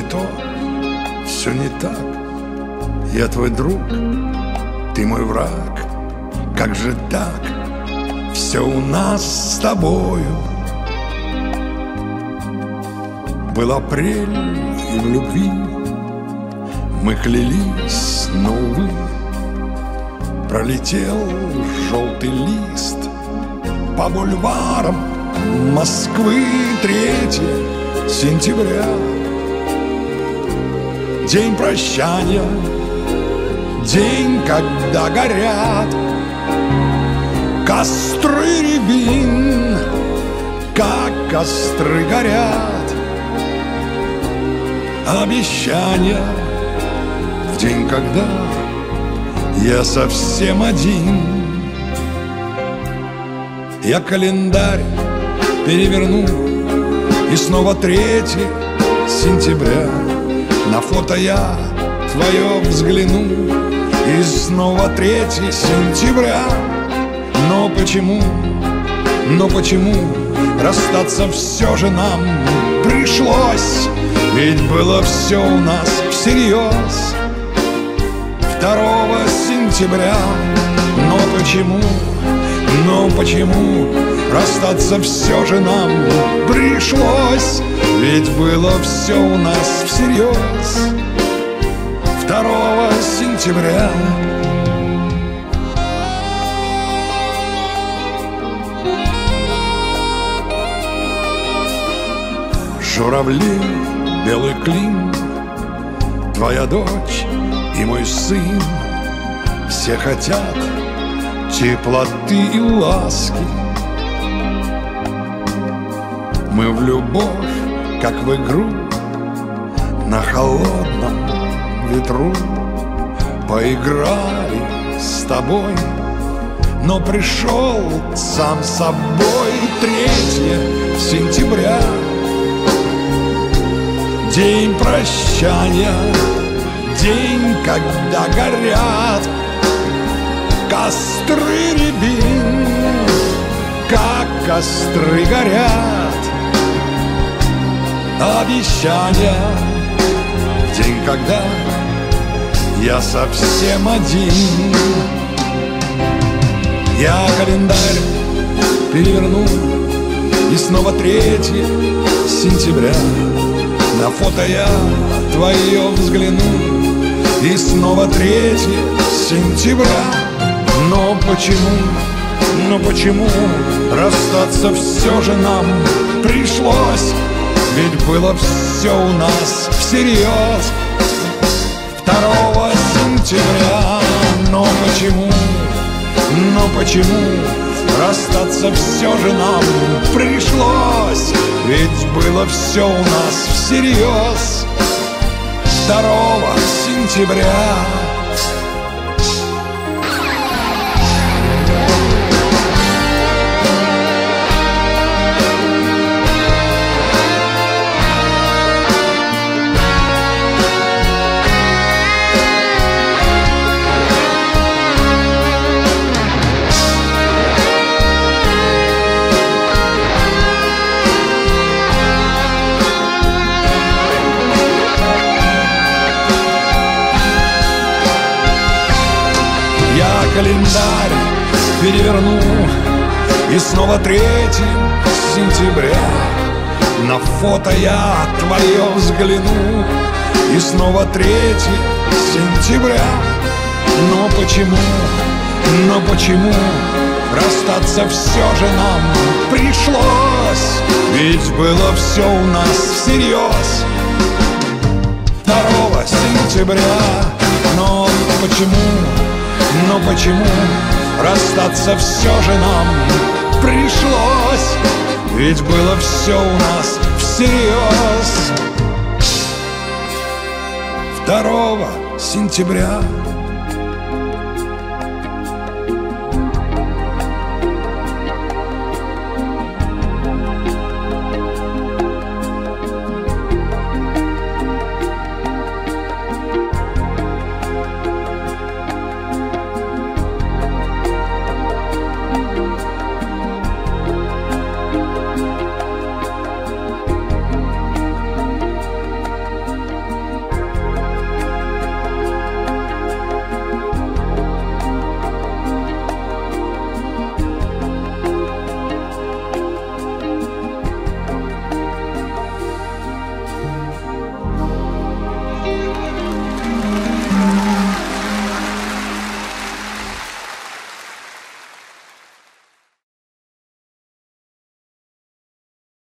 что? Все не так. Я твой друг, ты мой враг. Как же так? Все у нас с тобою. Был апрель и в любви Мы клялись, но, увы Пролетел желтый лист По бульварам Москвы 3 сентября День прощания День, когда горят Костры рябин Как костры горят обещания В день, когда я совсем один. Я календарь переверну И снова третье сентября На фото я твое взгляну. И снова третье сентября. Но почему, но почему Расстаться все же нам пришлось? Ведь было все у нас всерьез 2 сентября. Но почему, но почему Расстаться все же нам пришлось Ведь было все у нас всерьез 2 сентября. Журавли белый клин Твоя дочь и мой сын. Все хотят теплоты и ласки Мы в любовь, как в игру На холодном ветру Поиграли с тобой. Но пришел сам собой Третье сентября. День прощания, день, когда горят Костры рябин, как костры горят Обещания, день, когда я совсем один. Я календарь переверну И снова третье сентября. На фото я твое взгляну И снова третье сентября. Но почему, но почему Расстаться все же нам пришлось Ведь было все у нас всерьез Второго сентября. Но почему, но почему Расстаться все же нам пришлось? Ведь было все у нас всерьез 2 сентября календарь переверну. И снова 3 сентября На фото я твое взгляну. И снова 3 сентября. Но почему, но почему Расстаться все же нам пришлось? Ведь было все у нас всерьез 2 сентября Но почему но почему расстаться все же нам пришлось? Ведь было все у нас всерьез 2 сентября